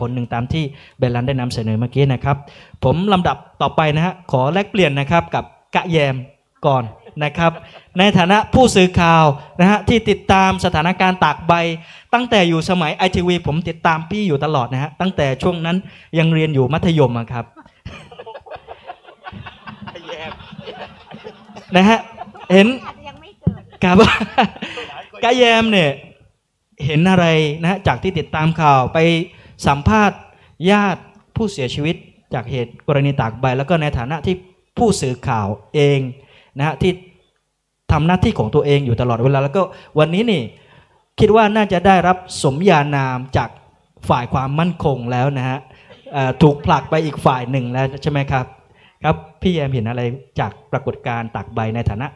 ผลหนึ่งตามที่เบลลันได้นำเสนอเมื่อกี้นะครับ ผมลำดับต่อไปนะฮะขอแลกเปลี่ยนนะครับกับกะแยมก่อนนะครับ ในฐานะผู้สื่อข่าวนะฮะที่ติดตามสถานการณ์ตากใบ ตั้งแต่อยู่สมัยไอทีวีผมติดตามพี่อยู่ตลอดนะฮะตั้งแต่ช่วงนั้นยังเรียนอยู่มัธยมครับนะฮะเห็นอาจจะยังไม่เกิดครับกะแยมเนี่ยเห็นอะไรนะฮะจากที่ติดตามข่าวไป สัมภาษณ์ญาติผู้เสียชีวิตจากเหตุกรณีตากใบ แล้วก็ในฐานะที่ผู้สื่อข่าวเองนะฮะที่ทำหน้าที่ของตัวเองอยู่ตลอดเวลา แล้วก็วันนี้นี่คิดว่าน่าจะได้รับสมญานามจากฝ่ายความมั่นคงแล้วนะฮะถูกผลักไปอีกฝ่ายหนึ่งแล้วใช่ไหมครับครับพี่แยมเห็นอะไรจากปรากฏการณ์ตากใบในฐานะ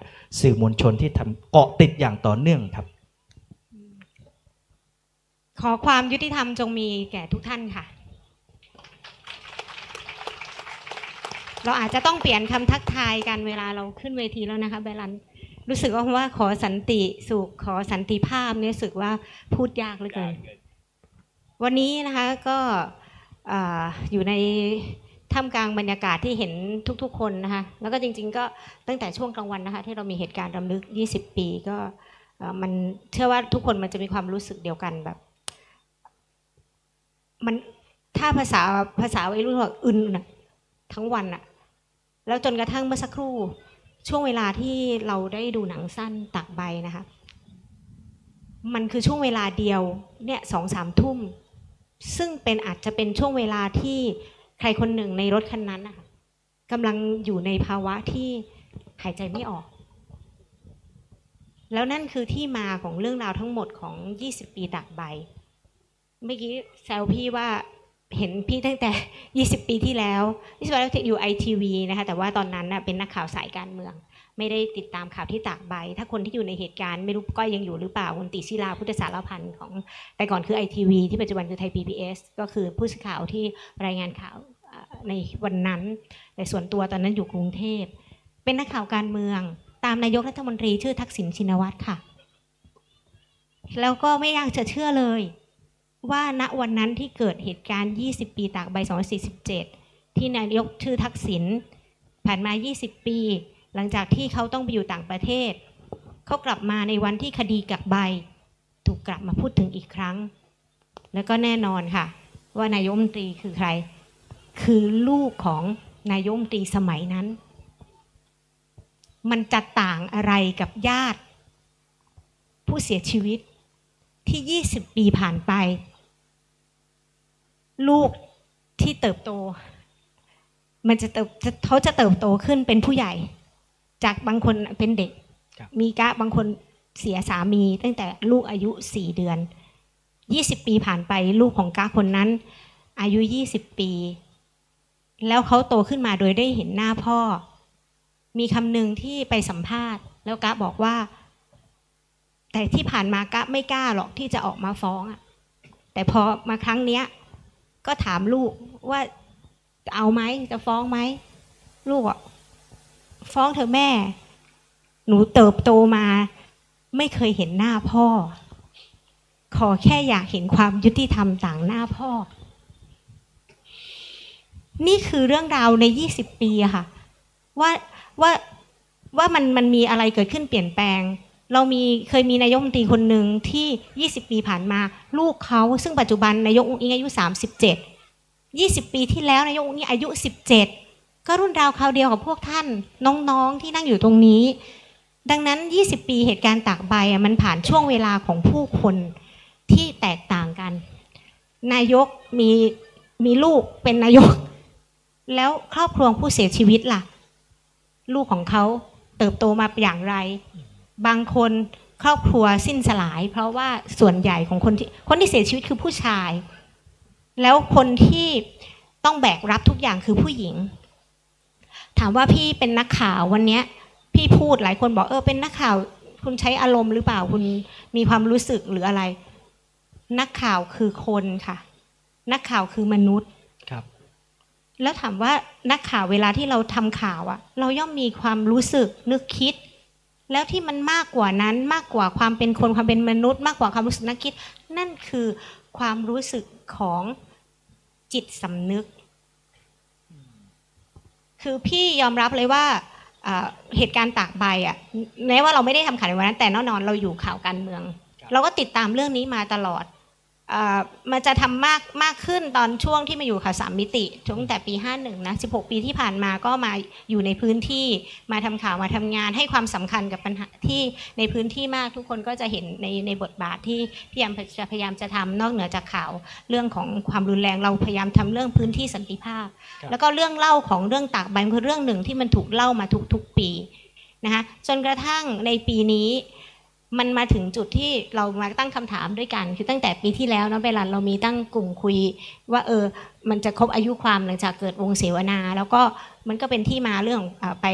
สื่อมวลชนที่ทำเกาะติดอย่างต่อเนื่องครับ ขอความยุติธรรมจงมีแก่ทุกท่านค่ะ เราอาจจะต้องเปลี่ยนคำทักทายกันเวลาเราขึ้นเวทีแล้วนะคะเบลันรู้สึกว่าว่าขอสันติสุขขอสันติภาพเนี่ยรู้สึกว่าพูดยากเหลือเกิน วันนี้นะคะก็อ่าอยู่ในท่ามกลางบรรยากาศที่เห็นทุกๆ คนนะคะ แล้วก็จริง ๆ ก็ตั้งแต่ช่วงกลางวันนะคะ ที่เรามีเหตุการณ์รำลึก 20 ปีก็มันเชื่อว่าทุกคนมันจะมีความรู้สึกเดียวกันแบบ มันถ้าภาษาภาษาวัยรุ่นบอกอึนน่ะทั้งวันน่ะแล้วจนกระทั่งเมื่อสักครู่ ช่วงเวลาที่เราได้ดูหนังสั้นตักใบนะคะ มันคือช่วงเวลาเดียวเนี่ยสองสามทุ่ม ซึ่งเป็นอาจจะเป็นช่วงเวลาที่ใครคนหนึ่งในรถคันนั้นนะคะกำลังอยู่ในภาวะที่หายใจไม่ออก แล้วนั่นคือที่มาของเรื่องราวทั้งหมดของ 20 ปีตักใบ เมื่อกี้แซวพี่ว่าเห็นพี่ตั้งแต่ 20 ปีที่แล้วที่สมัยเราอยู่ไอทีวีนะคะ แต่ว่าตอนนั้นนะเป็นนักข่าวสายการเมือง ไม่ได้ติดตามข่าวที่ตากใบ ถ้าคนที่อยู่ในเหตุการณ์ไม่รู้ก้อยยังอยู่หรือเปล่าคุณติศิลาพุทธสารพันธ์ของ แต่ก่อนคือไอทีวีที่ปัจจุบันคือไทย PBS ก็คือผู้สื่อข่าวที่รายงานข่าวในวันนั้นแต่ส่วนตัวตอนนั้นอยู่กรุงเทพ เป็นนักข่าวการเมือง ตามนายกรัฐมนตรีชื่อทักษิณชินวัตรค่ะ แล้วก็ไม่อยากจะเชื่อเลย ว่าณวันนั้นที่เกิดเหตุการณ์ 20 ปีตากใบ 247 ที่นายกชื่อทักษิณผ่านมา 20 ปี หลังจากที่เขาต้องไปอยู่ต่างประเทศ เขากลับมาในวันที่คดีกักใบ ถูกกลับมาพูดถึงอีกครั้ง แล้วก็แน่นอนค่ะ ว่านายกมนตรีคือใคร คือลูกของนายกมนตรีสมัยนั้น มันจะต่างอะไรกับญาติ ผู้เสียชีวิตที่ 20 ปีผ่านไป ลูกที่เติบโต มันจะเติบจะเขาจะเติบโตขึ้นเป็นผู้ใหญ่ จากบางคนเป็นเด็กครับมีกะบางคนเสียสามี ตั้งแต่ลูกอายุสี่เดือน20ปีผ่านไปลูกของกะคนนั้น อายุ20ปี แล้วเขาโตขึ้นมาโดยได้เห็นหน้าพ่อ มีคำหนึ่งที่ไปสัมภาษณ์ แล้วกะบอกว่า แต่ที่ผ่านมากะไม่กล้าหรอกที่จะออกมาฟ้องอะแต่พอมาครั้งเนี้ย ก็ถามลูกว่าเอาไหมจะฟ้องไหมลูกอะฟ้องเธอแม่ หนูเติบโตมา ไม่เคยเห็นหน้าพ่อ ขอแค่อยากเห็นความยุติธรรมต่างหน้าพ่อ นี่คือเรื่องราวใน20ปีค่ะ ว่าว่าว่ามันมันมีอะไรเกิดขึ้นเปลี่ยนแปลง เรามีเคยมีนายกมนตรีคนหนึ่งที่ 20 ปีผ่านมา ลูกเขาซึ่งปัจจุบันนายกอุ้งอิงอายุ 37 20 ปีที่แล้วนายกอุ้งอิงอายุ 17 ก็รุ่นราวคราวเดียวกับพวกท่านน้องๆที่นั่งอยู่ตรงนี้ ดังนั้น 20 ปีเหตุการณ์ตากใบมันผ่านช่วงเวลาของผู้คนที่แตกต่างกัน นายกมีมีลูกเป็นนายก แล้วครอบครัวผู้เสียชีวิตล่ะ ลูกของเขาเติบโตมาอย่างไร บางคนครอบครัวสิ้นสลาย เพราะว่าส่วนใหญ่ของคนที่คนที่เสียชีวิตคือผู้ชาย แล้วคนที่ต้องแบกรับทุกอย่างคือผู้หญิง ถามว่าพี่เป็นนักข่าววันเนี้ยพี่พูดหลายคนบอกเออเป็นนักข่าว คุณใช้อารมณ์หรือเปล่าคุณมีความรู้สึกหรืออะไร นักข่าวคือคนค่ะ นักข่าวคือมนุษย์ครับ แล้วถามว่านักข่าวเวลาที่เราทำข่าวอะเราย่อมมีความรู้สึกนึกคิด แล้วที่มันมากกว่านั้นมากกว่าความเป็นคนความเป็นมนุษย์ มากกว่าความรู้สึกนักคิด นั่นคือความรู้สึกของจิตสำนึก คือพี่ยอมรับเลยว่าอ่าเหตุการณ์ตากใบอะแม้ว่าเราไม่ได้ทำข่าวในวันนั้น แต่แน่นอนเราอยู่ข่าวการเมืองครับเราก็ติดตามเรื่องนี้มาตลอดอ่า มันจะทำมากมากขึ้นตอนช่วงที่มาอยู่ข่าวสามมิติตั้งแต่ปี 51นะ16 ปีที่ผ่านมาก็มาอยู่ในพื้นที่มาทำข่าวมาทำงานให้ความสำคัญกับปัญหาที่ในพื้นที่มากทุกคนก็จะเห็นในในบทบาทที่พยายามจะพยายามจะทำนอกเหนือจากข่าวเรื่องของความรุนแรงเราพยายามทำเรื่องพื้นที่สันติภาพครับแล้วก็เรื่องเล่าของเรื่องตากใบมันคือเรื่องหนึ่งที่มันถูกเล่ามาทุกๆปีนะคะจนกระทั่งในปีนี้ มันมาถึงจุดที่เรามาตั้งคำถามด้วยกัน คือตั้งแต่ปีที่แล้วนะเวลาเรามีตั้งกลุ่มคุย ว่าเออมันจะครบอายุความหลังจากเกิดวงเสวนา แล้วก็มันก็เป็นที่มาเรื่องอไป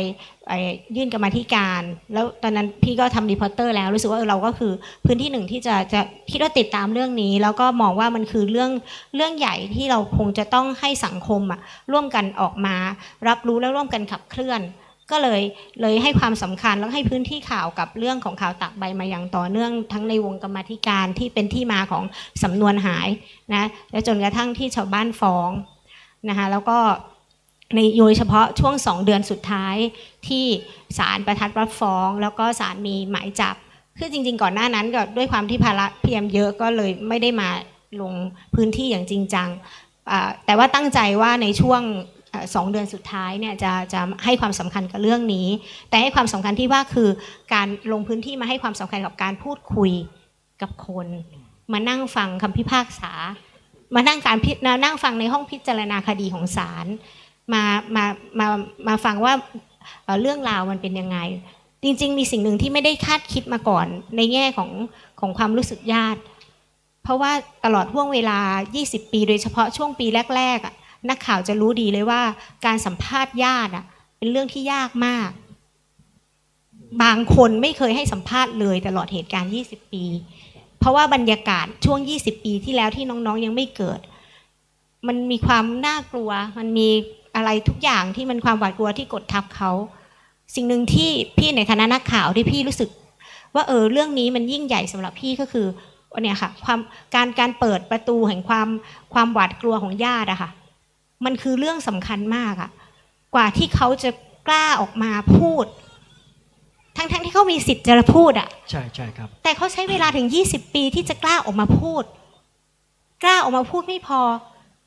ไปยื่นกรรมธิการ แล้วตอนนั้นพี่ก็ทำรีพอร์เตอร์แล้วรู้สึกว่าเออเราก็คือพื้นที่หนึ่งที่จะจะคิดว่าติดตามเรื่องนี้ แล้วก็มองว่ามันคือเรื่องเรื่องใหญ่ที่เราคงจะต้องให้สังคมอะร่วมกันออกมา รับรู้และร่วมกันขับเคลื่อน ก็เลยเลยให้ความสำคัญแล้วให้พื้นที่ข่าวกับเรื่องของข่าวตากใบมาอย่างต่อเนื่องทั้งในวงกรรมธิการที่เป็นที่มาของสำนวนหายนะและจนกระทั่งที่ชาวบ้านฟ้องนะคะแล้วก็ในโดยเฉพาะช่วงสองเดือนสุดท้ายที่ศาลประทัดรับฟ้อง แล้วก็ศาลมีหมายจับ คือจริง ๆ ก่อนหน้านั้นก็ด้วยความที่ภาระเพียมเยอะก็เลยไม่ได้มาลงพื้นที่อย่างจริงจังแต่ว่าตั้งใจว่าในช่วง สองเดือนสุดท้ายเนี่ยจะจะให้ความสำคัญกับเรื่องนี้ แต่ให้ความสำคัญที่ว่าคือการลงพื้นที่มาให้ความสำคัญกับการพูดคุยกับคน มานั่งฟังคำพิพากษา มานั่งการพิมานั่งฟังในห้องพิจารณาคดีของศาลมามามามาฟังว่าเรื่องราวมันเป็นยังไง จริง ๆ มีสิ่งหนึ่งที่ไม่ได้คาดคิดมาก่อนในแง่ของของความรู้สึกญาติ เพราะว่าตลอดห่วงเวลา 20 ปี โดยเฉพาะช่วงปีแรกๆอะ นักข่าวจะรู้ดีเลยว่า การสัมภาษณ์ญาติอะ เป็นเรื่องที่ยากมาก บางคนไม่เคยให้สัมภาษณ์เลยตลอดเหตุการณ์ 20 ปี เพราะว่าบรรยากาศช่วง 20 ปีที่แล้วที่น้องๆยังไม่เกิด มันมีความน่ากลัว มันมีอะไรทุกอย่างที่มันความหวาดกลัวที่กดทับเขา สิ่งหนึ่งที่พี่ในฐานะนักข่าวที่พี่รู้สึก ว่าเออเรื่องนี้มันยิ่งใหญ่สำหรับพี่ก็คือเนี่ยค่ะความการการเปิดประตูแห่งความความหวาดกลัวของญาติอะค่ะ มันคือเรื่องสำคัญมากอะกว่าที่เขาจะกล้าออกมาพูด ทั้งๆที่เขามีสิทธิ์จะพูดอะใช่ใช่ครับ แต่เขาใช้เวลาถึง 20 ปีที่จะกล้าออกมาพูด กล้าออกมาพูดไม่พอ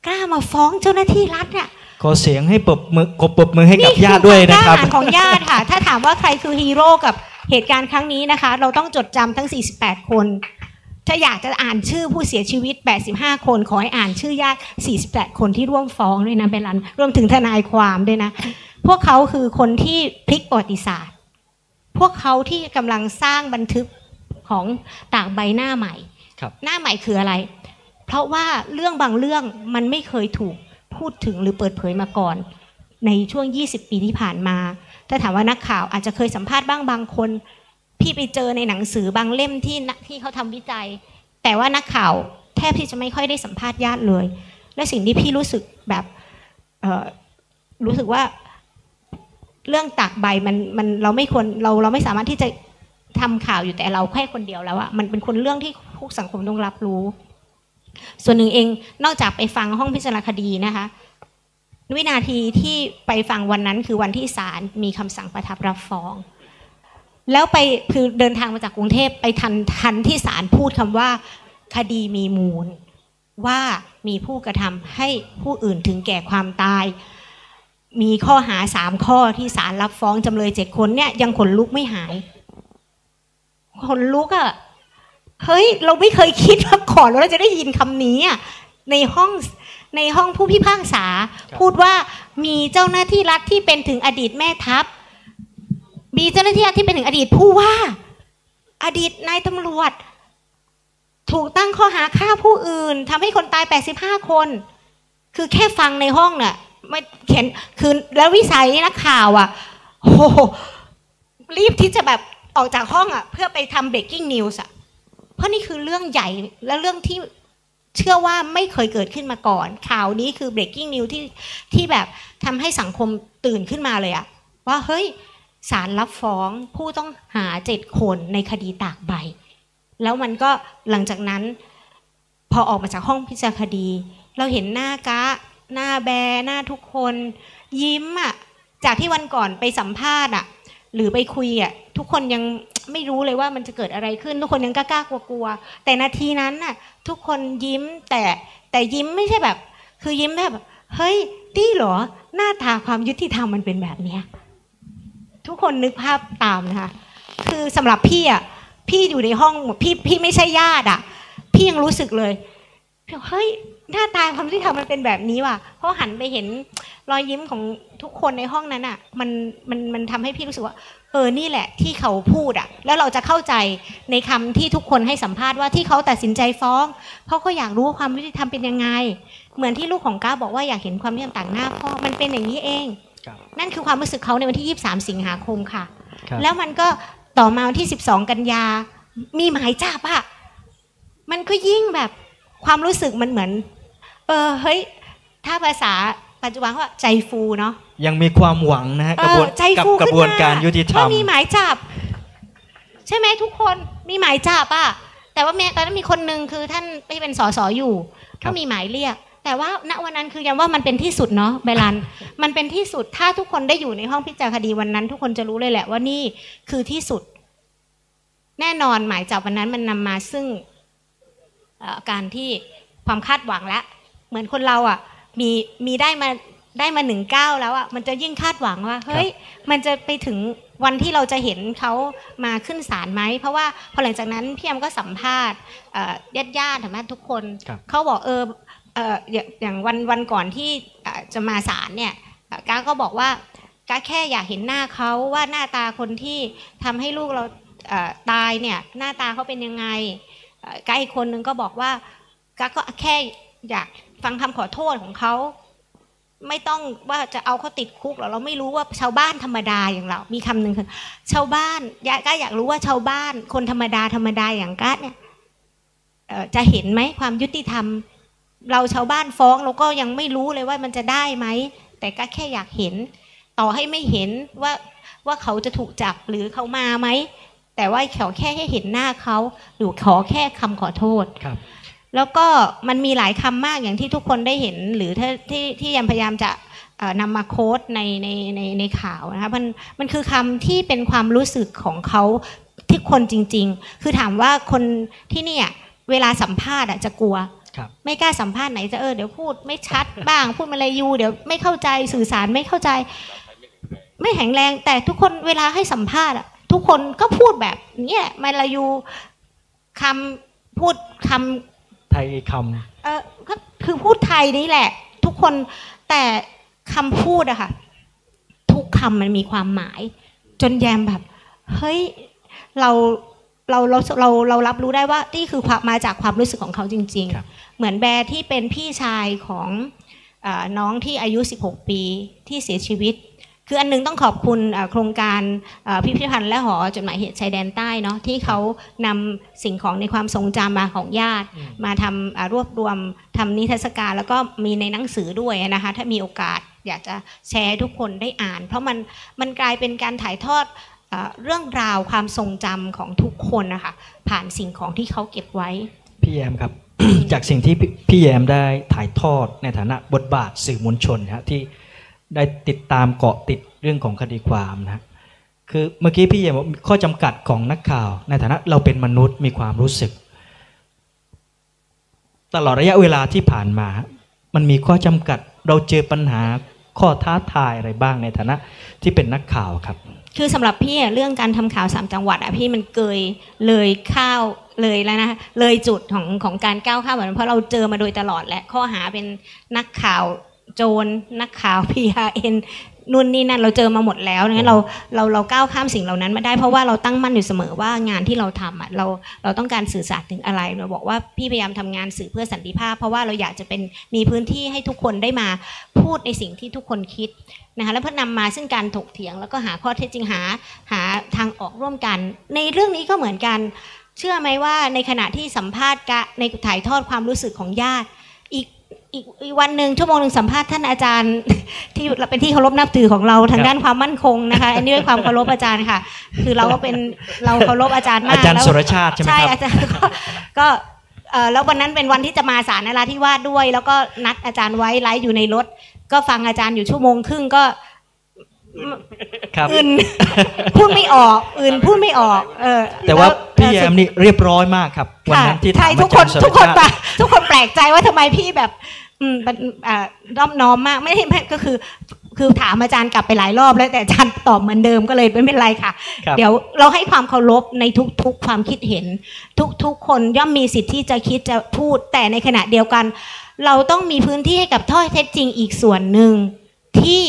กล้ามาฟ้องเจ้าหน้าที่รัฐอะขอเสียงให้ปรบมือกบปรบมือให้กับนี่ญาติด้วยนะครับอวามกล้าหาญของญาติค่ะ ถ้าถามว่าใครคือฮีโร่กับเหตุการณ์ครั้งนี้นะคะ เราต้องจดจำทั้ง 48 คน ถ้าอยากจะอ่านชื่อผู้เสียชีวิต 85 คน ขอให้อ่านชื่อญาติ 48 คนที่ร่วมฟ้องด้วยนะเบลันรวมถึงทนายความด้วยนะ พวกเขาคือคนที่พลิกประวัติศาสตร์ พวกเขาที่กำลังสร้างบันทึกของต่างใบหน้าใหม่ครับหน้าใหม่คืออะไร เพราะว่าเรื่องบางเรื่องมันไม่เคยถูกพูดถึงหรือเปิดเผยมาก่อน ในช่วง 20 ปีที่ผ่านมา ถ้าถามว่านักข่าวอาจจะเคยสัมภาษณ์บ้างบางคน พี่ไปเจอในหนังสือบางเล่มที่นักที่เขาทำวิจัย แต่ว่านักข่าวแทบที่จะไม่ค่อยได้สัมภาษณ์ญาติเลย และสิ่งที่พี่รู้สึกแบบรู้สึกว่าเรื่องตากใบมันมันเราไม่ควรเราเราไม่สามารถที่จะทำข่าวอยู่แต่เราแค่คนเดียวแล้วอะมันเป็นคนเรื่องที่ทุกสังคมต้องรับรู้ ส่วนหนึ่งเองนอกจากไปฟังห้องพิจารณาคดีนะคะวินาทีที่ไปฟังวันนั้นคือวันที่ศาลมีคำสั่งประทับรับฟ้อง แล้วไปคือเดินทางมาจากกรุงเทพไปทันทันที่ศาลพูดคำว่า คดีมีมูล ว่ามีผู้กระทำให้ผู้อื่นถึงแก่ความตาย มีข้อหาสามข้อที่ศาลรับฟ้องจำเลยเจ็ดคนเนี่ยยังขนลุกไม่หายขนลุกอะ่ะเฮ้ย เราไม่เคยคิดมาก่อนว่าเราจะได้ยินคำนี้อะในห้องในห้องผู้พิพากษาครับพูดว่ามีเจ้าหน้าที่รัฐที่เป็นถึงอดีตแม่ทัพ มีเจ้าหน้าที่ที่เป็นถึงอดีตผู้ว่า อดีตนายตำรวจ ถูกตั้งข้อหาฆ่าผู้อื่นทำให้คนตาย 85 คน คือแค่ฟังในห้องน่ะไม่เขียนคือแล้ววิสัยนักข่าวอะโหรีบที่จะแบบออกจากห้องอะ เพื่อไปทำ breaking news อะ เพราะนี่คือเรื่องใหญ่และเรื่องที่เชื่อว่าไม่เคยเกิดขึ้นมาก่อน ข่าวนี้คือ breaking news ที่ที่แบบทำให้สังคมตื่นขึ้นมาเลยอะ ว่าเฮ้ย ศาลรับฟ้องผู้ต้องหาเจ็ดคนในคดีตากใบ แล้วมันก็หลังจากนั้น พอออกมาจากห้องพิจารณาคดี เราเห็นหน้ากะ หน้าแบหน้าทุกคน ยิ้มอะจากที่วันก่อนไปสัมภาษณ์อะหรือไปคุยอะทุกคนยังไม่รู้เลยว่ามันจะเกิดอะไรขึ้น ทุกคนยังกล้ากลัวๆแต่นาทีนั้นน่ะ ทุกคนยิ้มแต่แต่ยิ้มไม่ใช่แบบ คือยิ้มแบบ เฮ้ยนี่เหรอ หน้าตาความยุติธรรมมันเป็นแบบเนี้ย ทุกคนนึกภาพตามนะคะ คือสำหรับพี่อะพี่อยู่ในห้องพี่พี่ไม่ใช่ญาติอะ พี่ยังรู้สึกเลยเฮ้ยหน้าตาความยุติธรรมมันเป็นแบบนี้ว่ะ เพราะหันไปเห็นรอยยิ้มของทุกคนในห้องนั้นอะ มันมันมันทำให้พี่รู้สึกว่า เออนี่แหละที่เขาพูดอะ แล้วเราจะเข้าใจในคำที่ทุกคนให้สัมภาษณ์ว่าที่เขาตัดสินใจฟ้อง เพราะเขาอยากรู้ว่าความยุติธรรมเป็นยังไง เหมือนที่ลูกของก้าบอกว่าอยากเห็นความยุติธรรมต่างหน้าพ่อมันเป็นอย่างนี้เอง นั่นคือความรู้สึกเขาในวันที่ 23 สิงหาคมค่ะครับแล้วมันก็ต่อมาวันที่ 12 กันยา มีหมายจับอะมันก็ยิ่งแบบความรู้สึกมันเหมือน เออเฮ้ย ถ้าภาษาปัจจุบันเขาว่าใจฟูเนาะยังมีความหวังนะฮะกระบวนเออใจกับฟูกระบวนการยุติธรรว่ามมีหมายจับ ใช่ไหมทุกคนมีหมายจับอะแต่ว่าแม่ตอนนั้นมีคนหนึ่งคือท่านไม่เป็นสสอยู่ครับก็มีหมายเรียก แต่ว่าณวันนั้นคือยังว่ามันเป็นที่สุดเนาะเบลันมันเป็นที่สุดถ้าทุกคนได้อยู่ในห้องพิจารณาคดีวันนั้น ทุกคนจะรู้เลยแหละว่านี่คือที่สุด แน่นอนหมายจับวันนั้นมันนำมาซึ่งเอ่อการที่ความคาดหวังแล้วเหมือนคนเราอะมีมีได้มาได้มาหนึ่งเก้าแล้วอะมันจะยิ่งคาดหวังว่าเฮ้ยมันจะไปถึงวันที่เราจะเห็นเขามาขึ้นศาลไหม เพราะว่าพอหลังจากนั้นพี่แอมก็สัมภาษณ์ญาติญาติๆธรรมะทุกคนครับเขาบอกเออ เอออย่างอย่างวันวันก่อนที่จะมาศาลเนี่ยก้าก็บอกว่าก้าแค่อยากเห็นหน้าเขาว่าหน้าตาคนที่ทำให้ลูกเราตายเนี่ยหน้าตาเขาเป็นยังไงก้าอีกคนนึงก็บอกว่าก้าก็แค่อยากฟังคำขอโทษของเขาไม่ต้องว่าจะเอาเขาติดคุกหรอเราไม่รู้ว่าชาวบ้านธรรมดาอย่างเรา มีคำหนึ่งคือชาวบ้านยายก็อยากรู้ว่าชาวบ้านคนธรรมดาธรรมดาอย่างกัสเนี่ยจะเห็นไหมความยุติธรรม เราชาวบ้านฟ้องเราก็ยังไม่รู้เลยว่ามันจะได้ไหม แต่ก็แค่อยากเห็น ต่อให้ไม่เห็นว่าว่าเขาจะถูกจับหรือเขามาไหม แต่ว่าขอแค่ให้เห็นหน้าเขาหรือขอแค่คำขอโทษครับ แล้วก็มันมีหลายคำมากอย่างที่ทุกคนได้เห็น หรือถ้าที่ที่ยังพยายามจะเอ่อนำมาโค้ดในในในในข่าวนะคะมันมันคือคำที่เป็นความรู้สึกของเขาที่คนจริง ๆ คือถามว่าคนที่เนี่ยเวลาสัมภาษณ์อะจะกลัวครับ ไม่กล้าสัมภาษณ์ไหนจะเออเดี๋ยวพูดไม่ชัดบ้าง พูดมาลายูเดี๋ยวไม่เข้าใจสื่อสารไม่เข้าใจ ไม่แข็งแรงแต่ทุกคนเวลาให้สัมภาษณ์อะทุกคนก็พูดแบบเนี้ยมาลายูคำพูดคำไทยคเออก็คือพูดไทยนี่แหละ ทุกคนแต่คำพูดอะค่ะ ทุกคำมันมีความหมาย จนแยมแบบ เฮ้ย เรา เราเราเราเรารับรู้ได้ว่านี่คือความมาจากความรู้สึกของเขาจริงครับๆเหมือนแบร์ที่เป็นพี่ชายของเออน้องที่อายุ 16 ปีที่เสียชีวิต คืออันหนึงต้องขอบคุณเอ่อโครงการเอ่อพิพิธภัณฑ์และหอจดหมายเหตุชายแดนใต้เนาะที่เขานำสิ่งของในความทรงจำมาของญาติอืมมาทำอ่ารวบรวมทำนิทรรศการ แล้วก็มีในหนังสือด้วยนะคะถ้ามีโอกาสอยากจะแชร์ให้ทุกคนได้อ่าน เพราะมันมันกลายเป็นการถ่ายทอด เรื่องราวความทรงจำของทุกคนนะคะผ่านสิ่งของที่เขาเก็บไว้ พี่แยมครับ จากสิ่งที่พี่แยมได้ถ่ายทอดในฐานะบทบาทสื่อมวลชนนะฮะที่ได้ติดตามเกาะติดเรื่องของคดีความนะฮะคือเมื่อกี้พี่แยมบอกข้อจำกัดของนักข่าว ในฐานะเราเป็นมนุษย์มีความรู้สึก ตลอดระยะเวลาที่ผ่านมา มันมีข้อจำกัดเราเจอปัญหาข้อท้าทายอะไรบ้างในฐานะที่เป็นนักข่าวครับ คือสำหรับพี่เรื่องการทำข่าวสามจังหวัดอะพี่มันเกยเลยข้าวเลยแล้วนะเลยจุดของของการก้าวข้ามเหมือนเพราะเราเจอมาโดยตลอดและข้อหาเป็นนักข่าวโจรนักข่าว PRN นู่นนี่นั่นเราเจอมาหมดแล้วงั้นเราเราเราก้าวข้ามสิ่งเหล่านั้นมาได้เพราะว่าเราตั้งมั่นอยู่เสมอว่างานที่เราทำอะเราเราต้องการสื่อสารถึงอะไรเราบอกว่าพี่พยายามทำงานสื่อเพื่อสันติภาพ เพราะว่าเราอยากจะเป็นมีพื้นที่ให้ทุกคนได้มาพูดในสิ่งที่ทุกคนคิดนะคะแล้วเพื่อนำมาซึ่งการถกเถียง แล้วก็หาข้อเท็จจริงหาหาทางออกร่วมกัน ในเรื่องนี้ก็เหมือนกัน เชื่อไหมว่าในขณะที่สัมภาษณ์กะในถ่ายทอดความรู้สึกของญาติ อีกอีกอีกวันหนึ่งชั่วโมงหนึ่งสัมภาษณ์ท่านอาจารย์ ที่เป็นที่เคารพนับถือของเราทางด้านความมั่นคงนะคะ อันนี้ด้วยความเคารพอาจารย์ค่ะ คือเราก็เป็นเราเคารพอาจารย์มากอาจารย์แล้วสุรชาติใช่ไหมครับอาจารย์ก็ก็เอ่อแล้ววันนั้นเป็นวันที่จะมาสารนราธิวาสด้วย แล้วก็นัดอาจารย์ไว้ไลฟ์อยู่ในรถ ก็ฟังอาจารย์อยู่ชั่วโมงครึ่งก็ ครับอื่นพูดไม่ออกอื่นพูดไม่ออก เออ แต่ว่าล้พี่แยเอ่อมนี่เรียบร้อยมากครับวันนั้นที่ใช่ถามทุกอาคจานรย์สทุรกคนชาติแปลทุกคนแปลกใจว่าทำไมพี่แบบอืมมันอ่าน้อมน้อมมากไม่ใช่ไม่ก็คือ คือถามอาจารย์กลับไปหลายรอบแล้วแต่อาจารย์ตอบเหมือนเดิมก็เลยไม่เป็นไรค่ะครับเดี๋ยวเราให้ความเคารพในทุกๆความคิดเห็น ทุกๆคนย่อมมีสิทธิ์ที่จะคิดจะพูดแต่ในขณะเดียวกัน เราต้องมีพื้นที่ให้กับถ้อยเท็จจริงอีกส่วนหนึ่งที่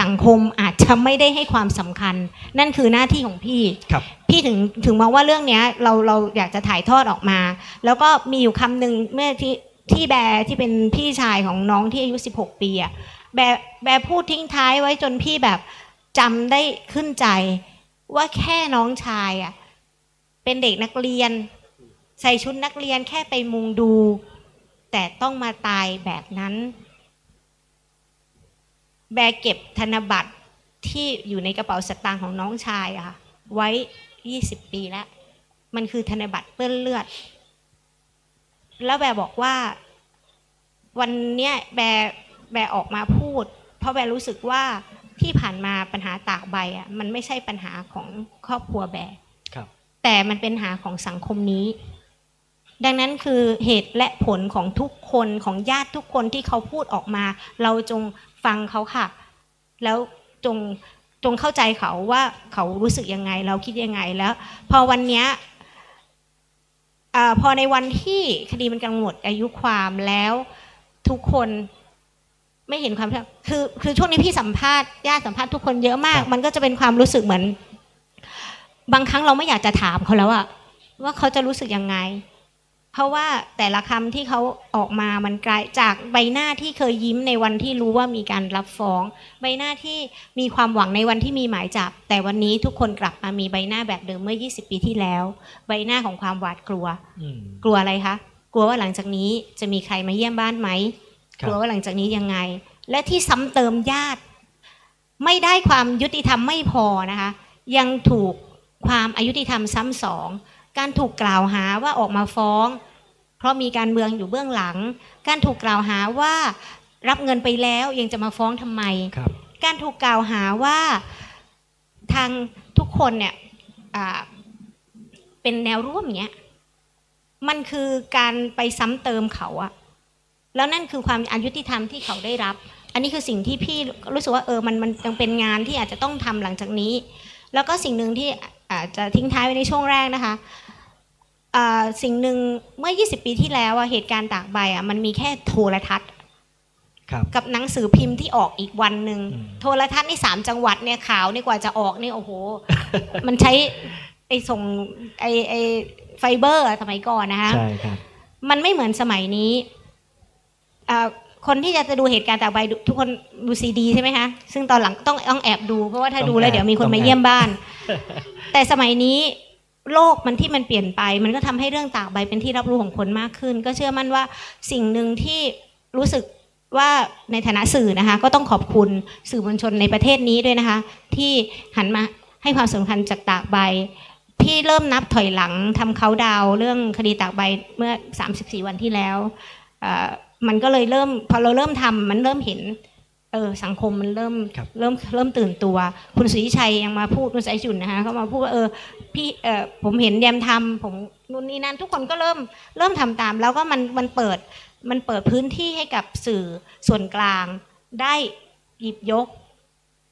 สังคมอาจจะไม่ได้ให้ความสำคัญ นั่นคือหน้าที่ของพี่ครับพี่ถึงถึงมองว่าเรื่องเนี้ยเราเราอยากจะถ่ายทอดออกมา แล้วก็มีอยู่คำหนึ่งเมื่อที่ที่แบร์ที่เป็นพี่ชายของน้องที่อายุ 16 ปีอะแบร์แบร์พูดทิ้งท้ายไว้จนพี่แยมจำได้ขึ้นใจ ว่าแค่น้องชายอะเป็นเด็กนักเรียน ใส่ชุดนักเรียนแค่ไปมุงดู แต่ต้องมาตายแบบนั้น แบร์เก็บธนบัตรที่อยู่ในกระเป๋าสตางค์ของน้องชายอะค่ะไว้ยี่สิบปีแล้ว มันคือธนบัตรเปื้อนเลือด แล้วแบร์บอกว่า วันเนี้ยแบร์แบร์ออกมาพูด เพราะแบร์รู้สึกว่าที่ผ่านมาปัญหาตากใบอะมันไม่ใช่ปัญหาของครอบครัวแบร์ครับ แต่มันเป็นปัญหาของสังคมนี้ ดังนั้นคือเหตุและผลของทุกคนของญาติทุกคนที่เขาพูดออกมา เราจง ฟังเขาค่ะ แล้วจงจงเข้าใจเขาว่าเขารู้สึกยังไง เราคิดยังไงแล้ว พอวันเนี้ยอาพอในวันที่คดีมันกำลังหมดอายุความแล้วทุกคนไม่เห็นความคือคือช่วงนี้พี่สัมภาษณ์ญาติสัมภาษณ์ทุกคนเยอะมากครับมันก็จะเป็นความรู้สึกเหมือน บางครั้งเราไม่อยากจะถามเขาแล้วอะว่าเขาจะรู้สึกยังไง เพราะว่าแต่ละคำที่เขาออกมามันไกลจากใบหน้าที่เคยยิ้มในวันที่รู้ว่ามีการรับฟ้อง ใบหน้าที่มีความหวังในวันที่มีหมายจับ แต่วันนี้ทุกคนกลับมามีใบหน้าแบบเดิมเมื่อ 20 ปีที่แล้ว ใบหน้าของความหวาดกลัวอืมกลัวอะไรคะกลัวว่าหลังจากนี้จะมีใครมาเยี่ยมบ้านไหมครับกลัวว่าหลังจากนี้ยังไง และที่ซ้ำเติมญาติ ไม่ได้ความยุติธรรมไม่พอนะคะ ยังถูกความอายุติธรรมซ้ำสองการถูกกล่าวหาว่าออกมาฟ้อง เพราะมีการเมืองอยู่เบื้องหลัง การถูกกล่าวหาว่ารับเงินไปแล้วยังจะมาฟ้องทำไมครับการถูกกล่าวหาว่าทางทุกคนเนี่ยอ่าเป็นแนวร่วมเนี้ยมันคือการไปซ้ำเติมเขาอะแล้วนั่นคือความอายุติธรรมที่เขาได้รับ อันนี้คือสิ่งที่พี่รู้สึกว่าเออมันมันยังเป็นงานที่อาจจะต้องทำหลังจากนี้ แล้วก็สิ่งหนึ่งที่อาจจะทิ้งท้ายไว้ในช่วงแรกนะคะอ่า สิ่งหนึ่งเมื่อ 20 ปีที่แล้วอะเหตุการณ์ตากใบอะมันมีแค่โทรทัศน์ครับกับหนังสือพิมพ์ที่ออกอีกวันหนึ่งอืมโทรทัศน์นี่สามจังหวัดเนี่ยข่าวนี่กว่าจะออกนี่โอ้โห มันใช้ไอส่งไอไอไฟเบอร์อะสมัยก่อนนะคะใช่ครับมันไม่เหมือนสมัยนี้อ่าคนที่จะดูเหตุการณ์ตากใบดูทุกคนดูซีดีใช่ไหมคะซึ่งตอนหลังต้องต้องแอบดูเพราะว่าถ้าต้องดูแล้วแอบเดี๋ยวมีคนต้องมาแอบเยี่ยมบ้าน แต่สมัยนี้ โลกมันที่มันเปลี่ยนไป มันก็ทำให้เรื่องตากใบเป็นที่รับรู้ของคนมากขึ้น ก็เชื่อมั่นว่าสิ่งหนึ่งที่รู้สึกว่าในฐานะสื่อนะคะ ก็ต้องขอบคุณสื่อมวลชนในประเทศนี้ด้วยนะคะ ที่หันมาให้ความสำคัญจากตากใบพี่เริ่มนับถอยหลังทำเขาดาวเรื่องคดีตากใบเมื่อ 34 วันที่แล้วมันก็เลยเริ่มพอเราเริ่มทำมันเริ่มเห็น เออสังคมมันเริ่มครับเริ่มเริ่มตื่นตัว คุณสุริชัยยังมาพูดคุณสายจุนนะคะเขามาพูดว่าเออพี่เออผมเห็นแยมทำผมนู่นนี่นั่นทุกคนก็เริ่มเริ่มทำตาม แล้วก็มันมันเปิดมันเปิดพื้นที่ให้กับสื่อส่วนกลาง ได้หยิบยก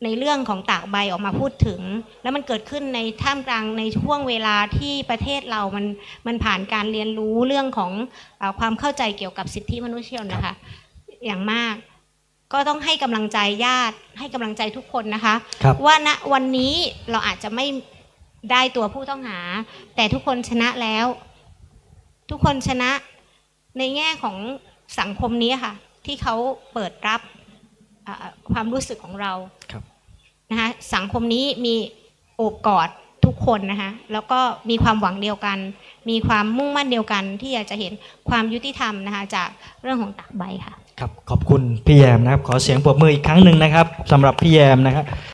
ในเรื่องของตากใบออกมาพูดถึง แล้วมันเกิดขึ้นในท่ามกลางในช่วงเวลาที่ประเทศเรามันมันผ่านการเรียนรู้เรื่องของเออความเข้าใจเกี่ยวกับสิทธิมนุษยชนนะคะ อย่างมาก ก็ต้องให้กำลังใจญาติ ให้กำลังใจทุกคนนะคะครับว่าณวันนี้เราอาจจะไม่ได้ตัวผู้ต้องหา แต่ทุกคนชนะแล้ว ทุกคนชนะในแง่ของสังคมนี้ค่ะ ที่เขาเปิดรับอ่าความรู้สึกของเราครับนะคะสังคมนี้มีโอบกอดทุกคนนะคะแล้วก็มีความหวังเดียวกัน มีความมุ่งมั่นเดียวกันที่อยากจะเห็นความยุติธรรมนะคะจากเรื่องของตากใบค่ะ ครับขอบคุณพี่แยมนะครับ ขอเสียงปรบมืออีกครั้งหนึ่งนะครับสำหรับพี่แยมนะครับ